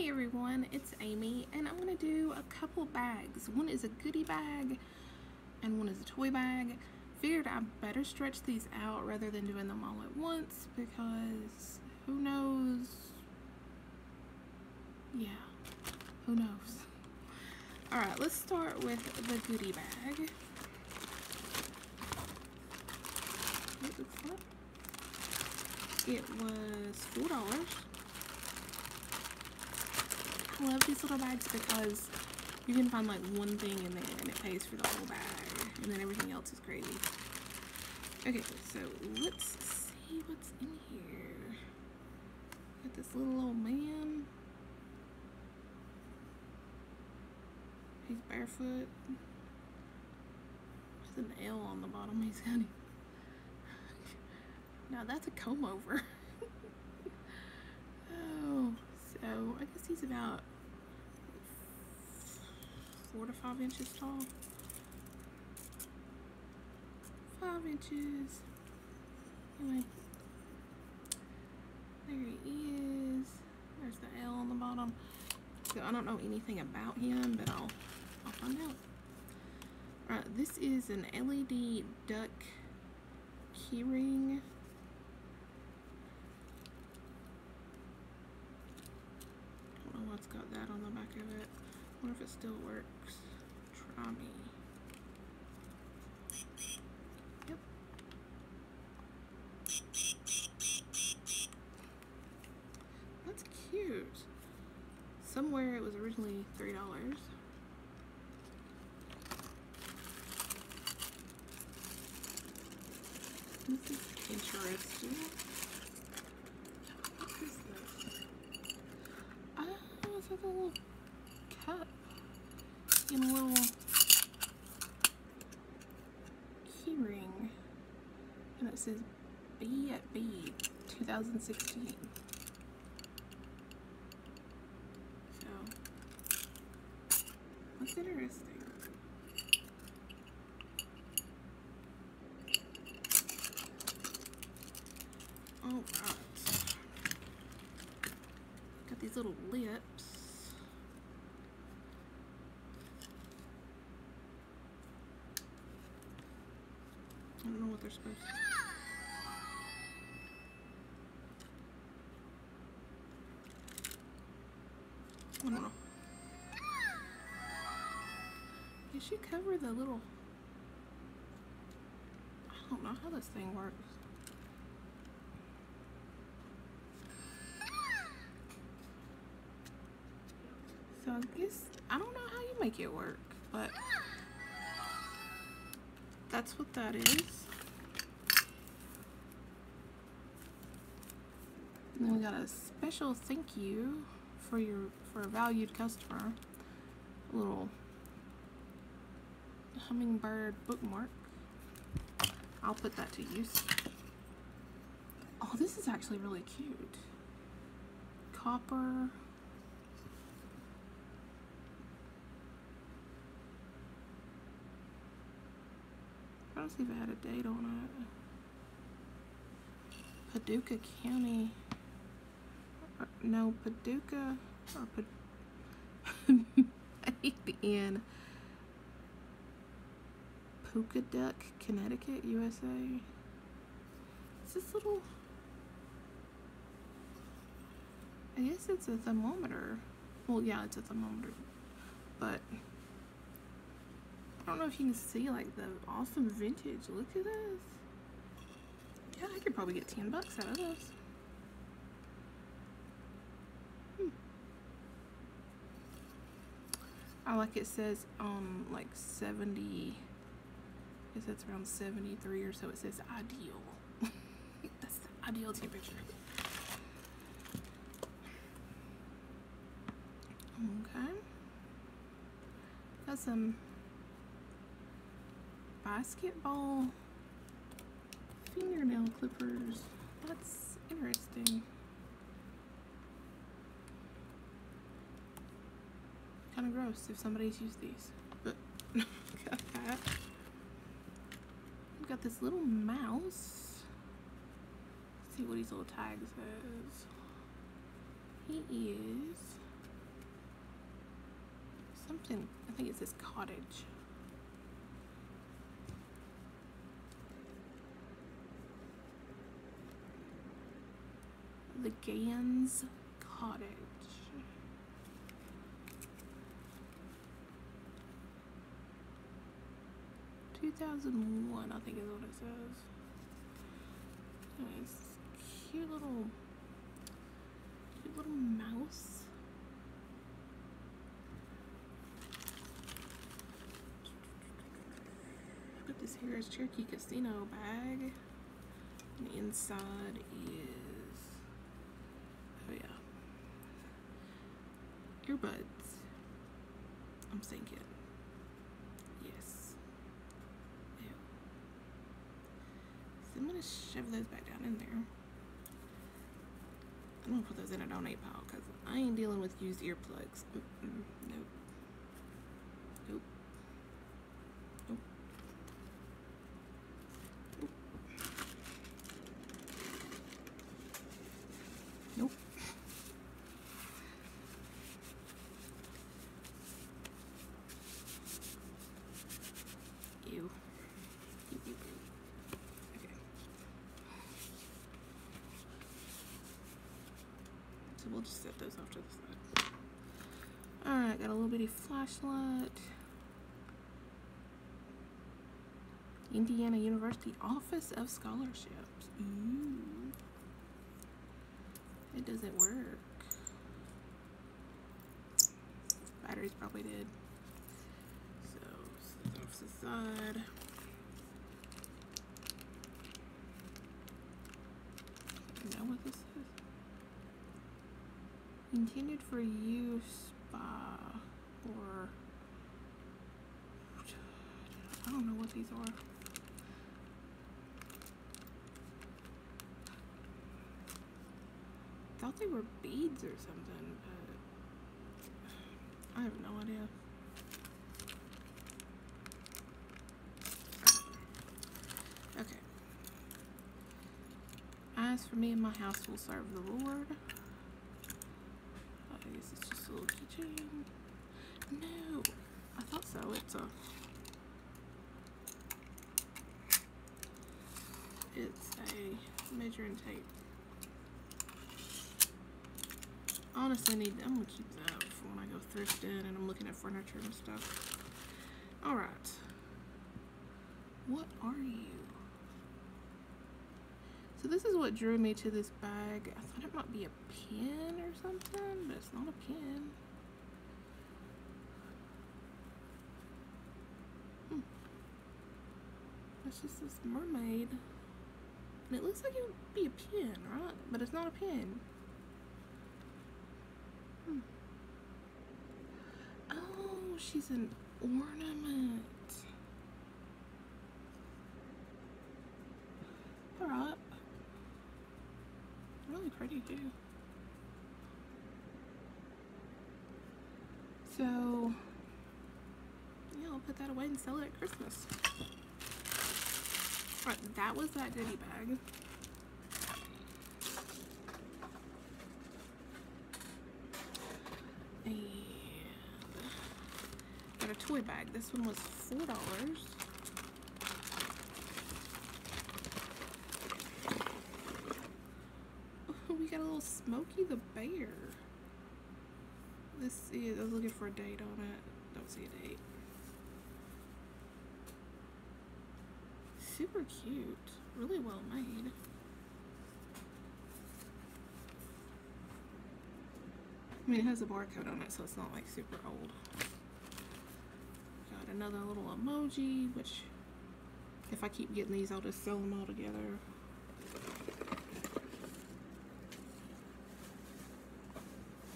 Hey everyone, it's Amy and I'm going to do a couple bags. One is a goodie bag and one is a toy bag. Figured I better stretch these out rather than doing them all at once because who knows? Yeah, who knows? Alright, let's start with the goodie bag. It was four dollars. I love these little bags because you can find like one thing in there and it pays for the whole bag and then everything else is crazy. Okay, so let's see what's in here. Got this little old man. He's barefoot. There's an L on the bottom. He's got. Now that's a comb over. oh, so I guess he's about four to five inches tall. Five inches. Anyway, there he is. There's the L on the bottom. So I don't know anything about him, but I'll I'll find out. Alright, this is an LED duck keyring. Don't know what's got that on the back of it. Wonder if it still works. Try me. Yep. That's cute. Somewhere it was originally $3. This is interesting. What is this? Oh, it's like a little in a little key ring. And it says B at B 2016. So, that's interesting. Alright. Got these little lips. I don't know what they're supposed to I don't know. Did she cover the little... I don't know how this thing works. So I guess, I don't know how you make it work, but that's what that is. And then we got a special thank you for your for a valued customer. A little hummingbird bookmark. I'll put that to use. Oh, this is actually really cute. Copper. To see if it had a date on it. Paducah County. Uh, No, Paducah or Pad in Duck, Connecticut, USA. It's this little. I guess it's a thermometer. Well, yeah, it's a thermometer, but I don't know if you can see like the awesome vintage. Look at this. Yeah, I could probably get 10 bucks out of this. Hmm. I like it says um like 70 I guess that's around 73 or so it says ideal. that's the ideal temperature. Okay. Got some basketball fingernail clippers. That's interesting. Kind of gross if somebody's used these. But got that. We've got this little mouse. Let's see what his little tag says. He is something. I think it says cottage. The Gans Cottage. Two thousand one, I think is what it says. Nice, cute little, cute little mouse. But this here is Cherokee Casino bag. And the inside is oh yeah. Earbuds. I'm thinking. Yes. Ew. So I'm gonna shove those back down in there. I'm gonna put those in a donate pile because I ain't dealing with used earplugs. Mm -mm, nope. Nope. Nope. Nope. Ew. Ew, ew, ew. Okay. So we'll just set those off to the side. Alright, got a little bitty flashlight. Indiana University Office of Scholarships. Ooh. It doesn't work. Batteries probably did. So, set off to the side. Know what this is? Intended for use by or I don't know what these are. Thought they were beads or something, but I have no idea. Okay. As for me and my house will serve the Lord. I guess it's keychain. No, I thought so. It's a. It's a measuring tape. Honestly, need I'm gonna keep that for when I go thrifting and I'm looking at furniture and stuff. All right. What are you? So this is what drew me to this bag. I thought it might be a pin or something, but it's not a pin. Hmm. It's just this mermaid. And it looks like it would be a pin, right? But it's not a pin. Hmm. Oh, she's an ornament. Alright. Really pretty too. So, yeah, I'll put that away and sell it at Christmas. That was that goodie bag. And got a toy bag. This one was four dollars. Oh, we got a little Smokey the Bear. This is, I was looking for a date on it. Don't see a date. Super cute. Really well made. I mean, it has a barcode on it, so it's not like super old. Got another little emoji, which if I keep getting these, I'll just sell them all together.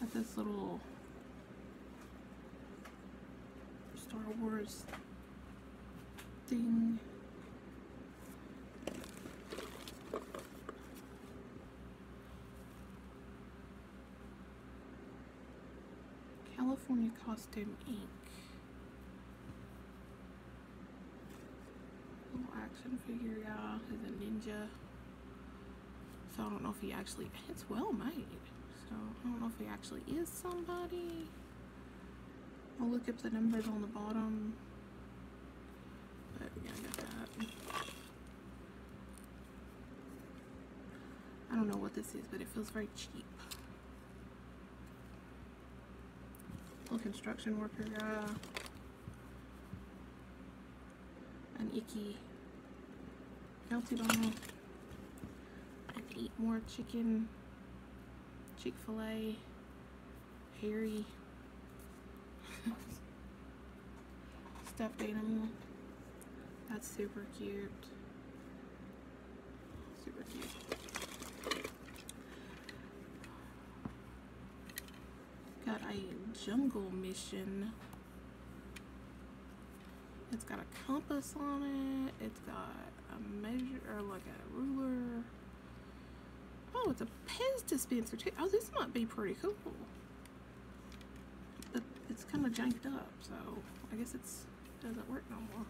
Got this little Star Wars thing. California Costume Inc. Little action figure, yeah, is a ninja. So I don't know if he actually, it's well made. So I don't know if he actually is somebody. I'll look up the numbers on the bottom. But yeah, I got that. I don't know what this is, but it feels very cheap. Little construction worker. An icky Melty ball. And eat more chicken. Chick-fil-A. Harry. Stuffed animal. That's super cute. Super cute. Got a jungle mission. It's got a compass on it. It's got a measure or like a ruler. Oh, it's a Pez dispenser too. Oh, this might be pretty cool. But it's kind of janked up, so I guess it's doesn't work no more.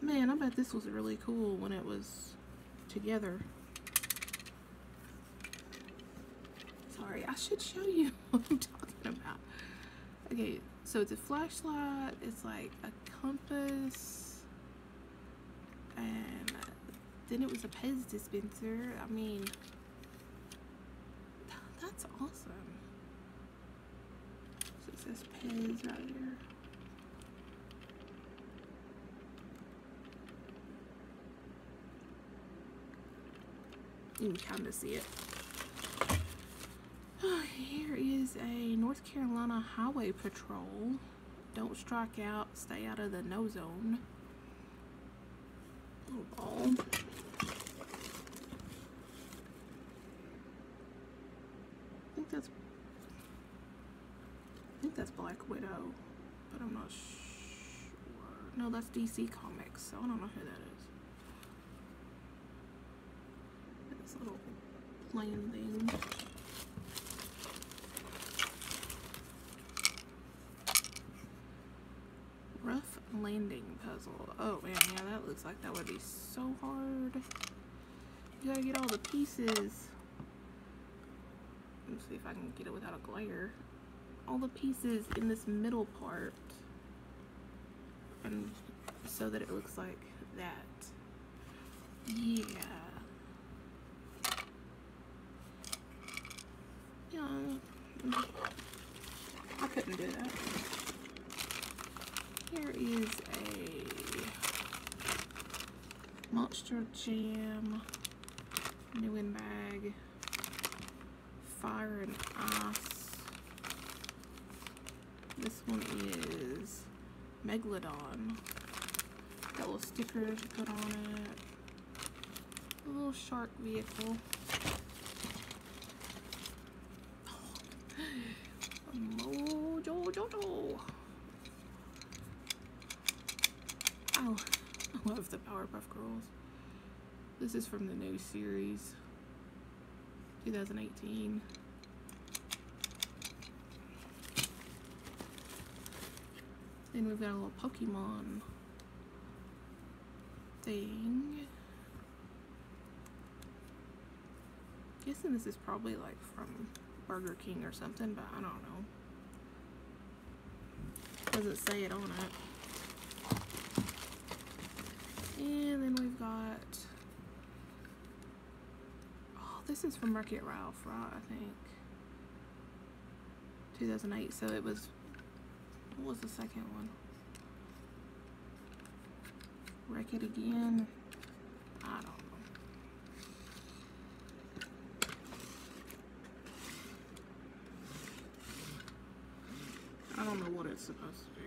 Man, I bet this was really cool when it was together. Sorry, I should show you what I'm talking about. Okay, so it's a flashlight, it's like a compass, and then it was a Pez dispenser. I mean, that's awesome. So it says Pez right here. You can kind of see it. Here is a North Carolina Highway Patrol. Don't strike out, stay out of the no zone. Little ball. I think that's I think that's Black Widow, but I'm not sure. No, that's DC Comics, so I don't know who that is. Little plane thing. Rough landing puzzle. Oh man, yeah, that looks like that would be so hard. You gotta get all the pieces. Let me see if I can get it without a glare. All the pieces in this middle part. And so that it looks like that. Yeah. I couldn't do that. Here is a Monster Jam new in bag, Fire and Ice. This one is Megalodon. Got a little stickers to put on it. A little shark vehicle. Mojo Jojo. Oh, I love the Powerpuff Girls. This is from the new series, 2018. Then we've got a little Pokemon thing. Guessing this is probably like from Burger King or something, but I don't know. Doesn't say it on it. And then we've got oh, this is from Wreck-It Ralph, right? I think 2008. So it was what was the second one? Wreck It Again. I don't know. I don't know what it's supposed to do.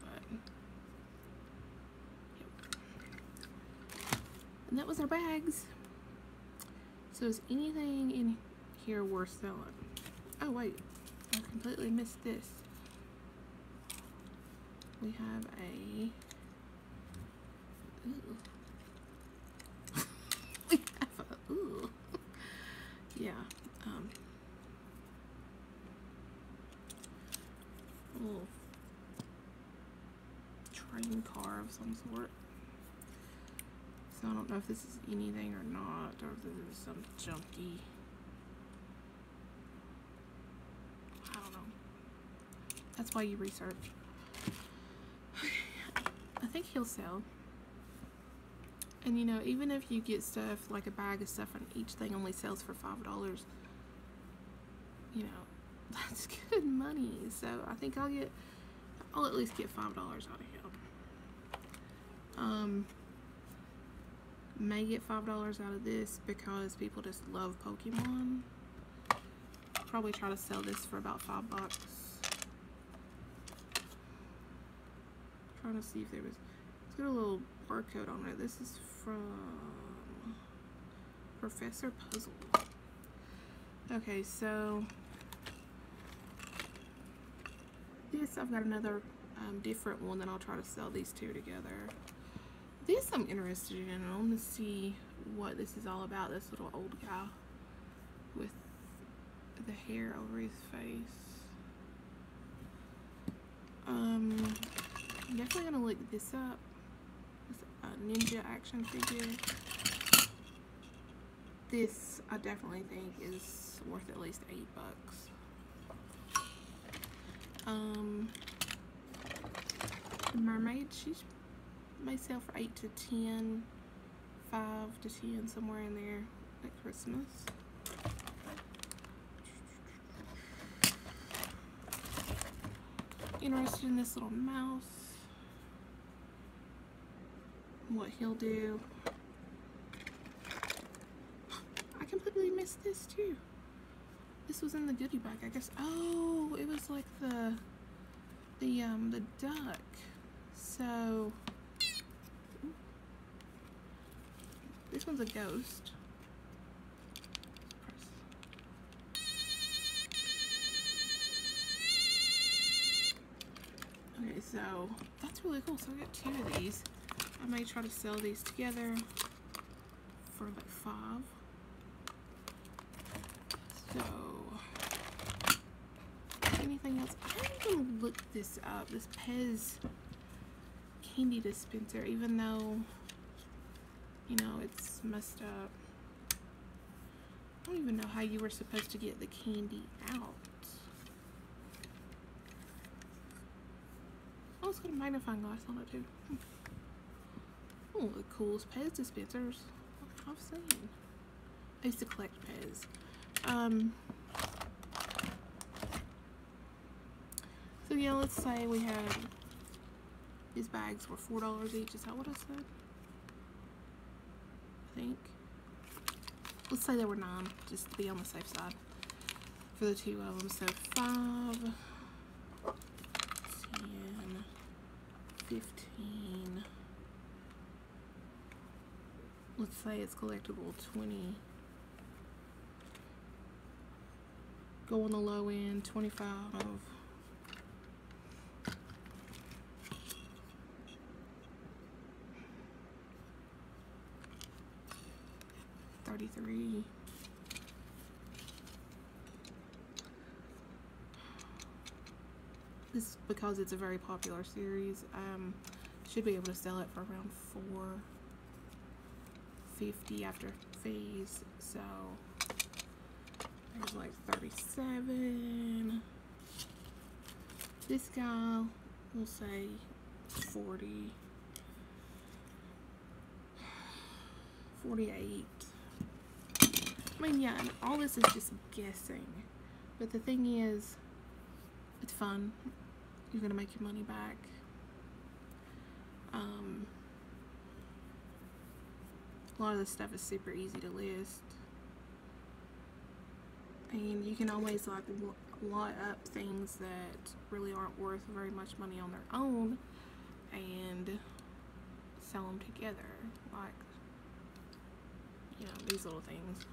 But yep. And that was our bags. So is anything in here worth selling? Oh wait, I completely missed this. We have a ooh. we have a ooh. yeah. Um little train car of some sort. So I don't know if this is anything or not, or if this is some junky. I don't know. That's why you research. I think he'll sell. And you know, even if you get stuff like a bag of stuff and each thing only sells for five dollars, you know, that's good money. So I think I'll get, I'll at least get five dollars out of him. Um, may get five dollars out of this because people just love Pokemon. Probably try to sell this for about five bucks. Trying to see if there was. It's got a little barcode on it. This is from Professor Puzzle. Okay, so this I've got another um, different one that I'll try to sell these two together. This I'm interested in. I want to see what this is all about. This little old guy with the hair over his face. Um, I'm definitely gonna look this up. It's a ninja action figure. This I definitely think is worth at least eight bucks. Um, mermaid. She's for 8 to 10, 5 to 10, somewhere in there at Christmas. Interested in this little mouse. What he'll do. I completely missed this too. This was in the goodie bag, I guess. Oh, it was like the the um the duck. So This one's a ghost. Okay, so that's really cool. So I got two of these. I might try to sell these together for like five. So, anything else? I'm gonna look this up. This Pez candy dispenser, even though you know, it's messed up. I don't even know how you were supposed to get the candy out. Oh, it's got a magnifying glass on it too. Oh, the coolest Pez dispensers I've seen. I used to collect Pez. Um, so yeah, let's say we had these bags were four dollars each. Is that what I said? Think. Let's say there were nine, just to be on the safe side for the two of them. So five, 10, 15. Let's say it's collectible 20. Go on the low end, 25. 33. This, because it's a very popular series, um, should be able to sell it for around 450 after fees. So, there's like 37. This guy, we'll say 40. 48 I mean, yeah, all this is just guessing. But the thing is, it's fun. You're going to make your money back. Um, a lot of this stuff is super easy to list. And you can always like lot up things that really aren't worth very much money on their own and sell them together. Like, you know, these little things.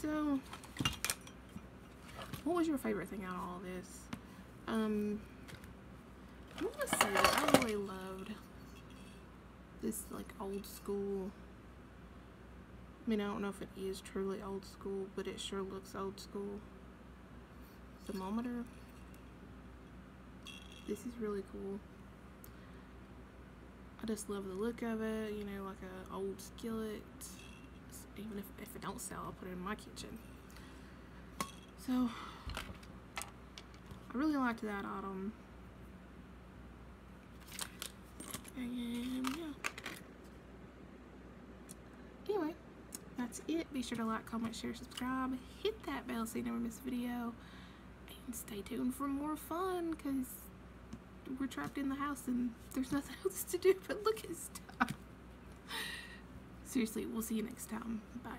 So, what was your favorite thing out of all this? Um, I want to say I really loved this, like, old school. I mean, I don't know if it is truly old school, but it sure looks old school. Thermometer. This is really cool. I just love the look of it, you know, like a old skillet. Even if, if it don't sell, I'll put it in my kitchen. So, I really liked that autumn. And yeah. Anyway, that's it. Be sure to like, comment, share, subscribe. Hit that bell so you never miss a video. And stay tuned for more fun because we're trapped in the house and there's nothing else to do but look at stuff. Seriously, we'll see you next time. Bye.